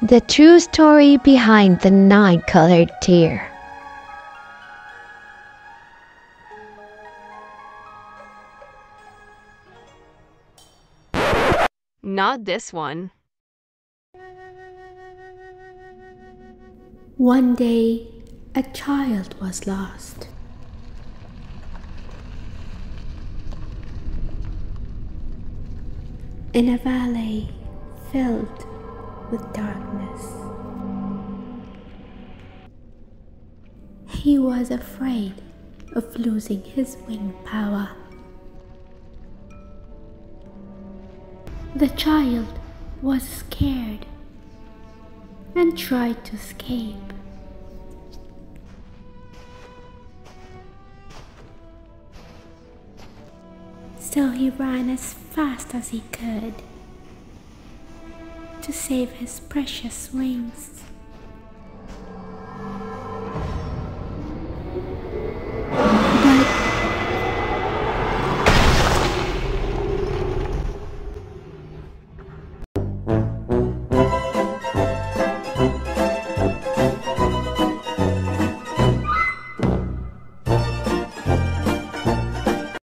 The true story behind the nine colored deer. Not this one. One day, a child was lost. In a valley filled with darkness. He was afraid of losing his wing power. The child was scared and tried to escape. So he ran as fast as he could to save his precious wings.